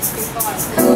Goodbye.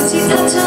cause he's not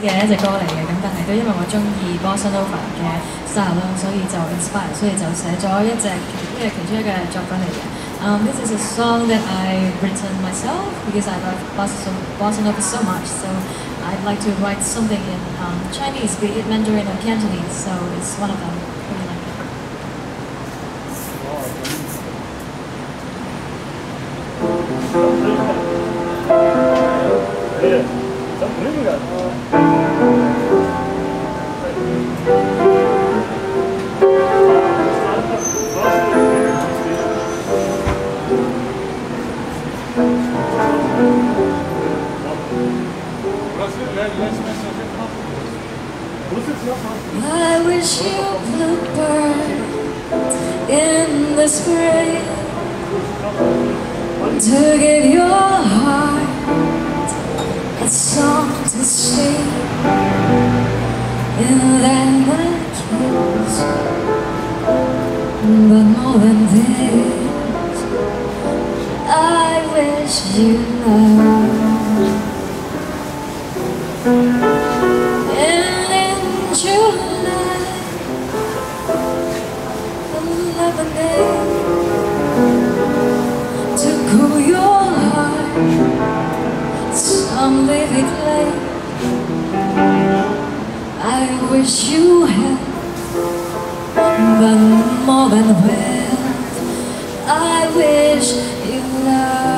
嘅一隻歌嚟嘅，咁但係都因為我中意 bossa nova 嘅 style 咯，所以就 inspire，所以就寫咗一隻因為其中一嘅作品嚟嘅。Um, this is a song that I written myself because I love bossa, nova so much, so I'd like to write something in um, Chinese, be it Mandarin or Cantonese, so it's one of them. I wish you would burn in the spring to give your heart a song to sing In that the kiss but more than this I wish you know through your heart Some vivid light I wish you had But more than well I wish you love.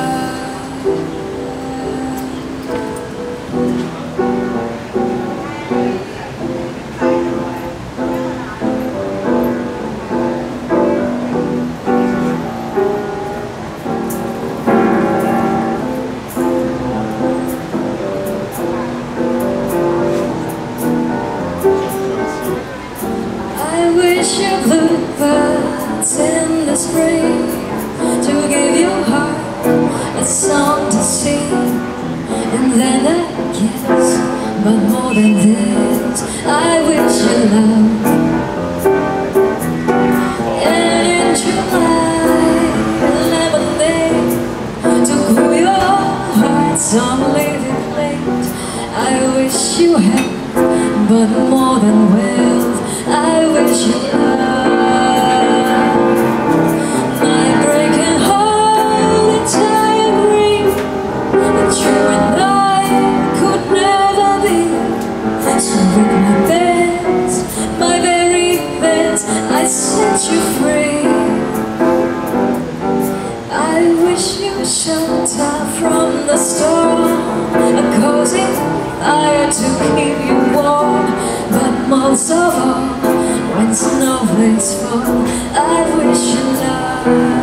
To see. And then I guess But more than this I wish you love And July Lemonade To cool your heart Some lady played I wish you had But more than wealth I wish you Of all, when snowflakes fall I wish you love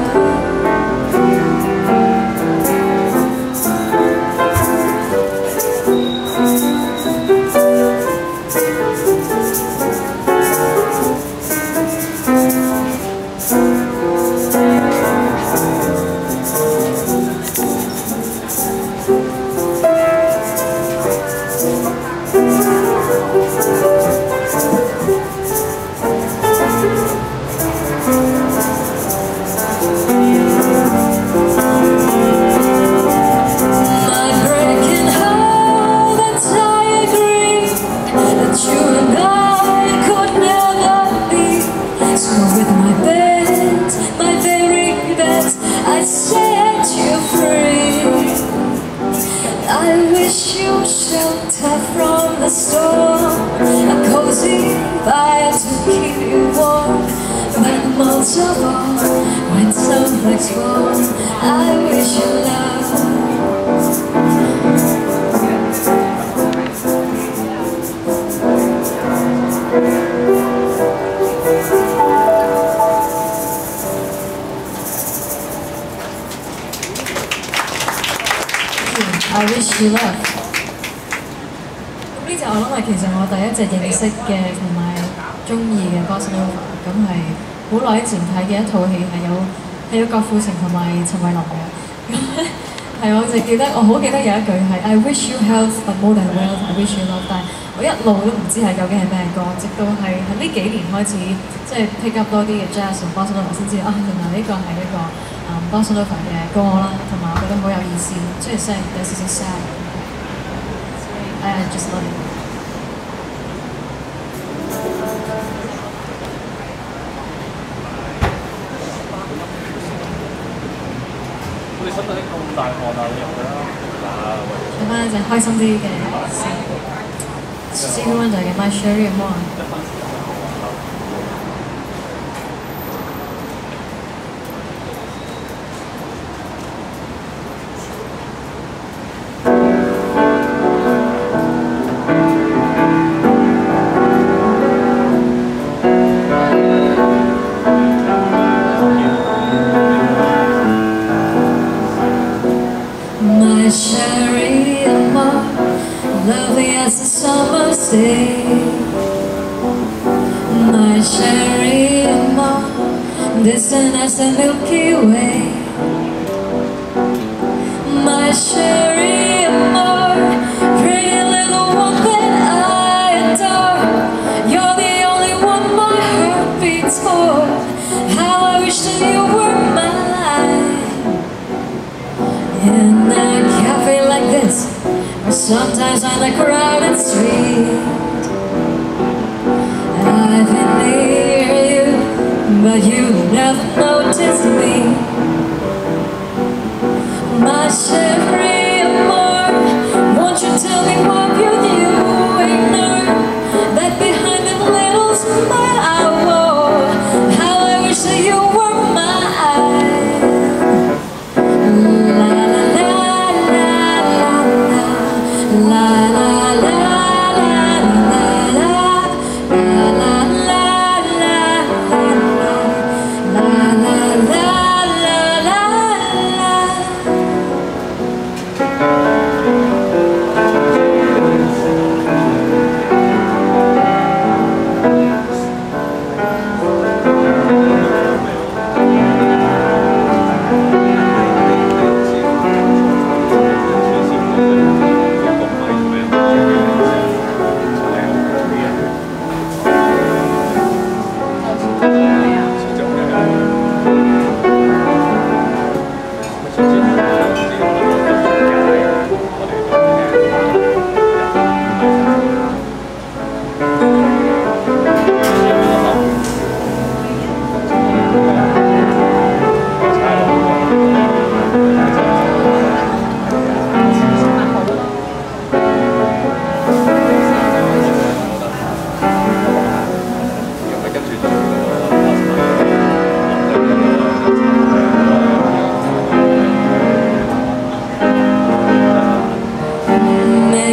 when snowflakes fall I wish you love I wish you love。咁呢只我谂系其实我第一只认识嘅同埋中意嘅 Bossa Nova，咁系 好耐以前睇嘅一套戲，係有係有郭富城同埋陳慧琳嘅。咁咧係我就記得我好記得有一句係 I wish you health but more than wealth I wish you love，但係我一路都唔知係究竟係咩歌，直到係喺呢幾年開始即係 pick up 多啲嘅 jazz 同 Bossa Nova 先知啊，原來呢個係一個啊 Bossa Nova 嘅歌啦，同埋我覺得好有意思，雖然雖然有少少 sad。I just love it。 大汗啊？你入去啦。嗱，喂。唱翻一隻開心啲嘅詩，Stevie Wonder 嘅 My Sherry Moore。 My cherie amour, distant as the Milky Way. My cherie amour, pretty little one that I adore. You're the only one my heart beats for. How I wish that you were mine. In sometimes on a crowded street, I've been near you, but you never noticed me. My cherie amour, won't you tell me what you do?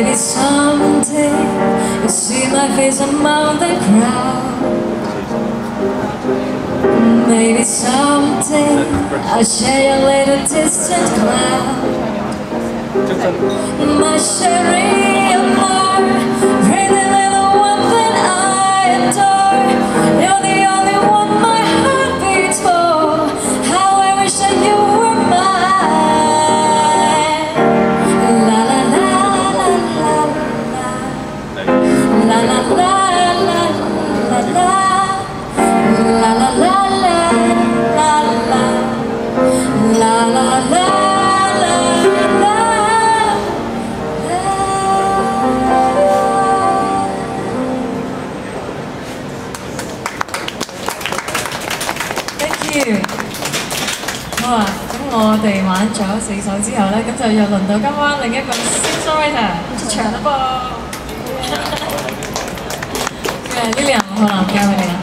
Maybe someday you'll see my face among the crowd. Maybe someday I'll share your little distant cloud. My cherie我哋玩咗四首之後咧，咁就又輪到今晚另一個 songwriter 出場啦噃。誒，呢兩個可能交俾你。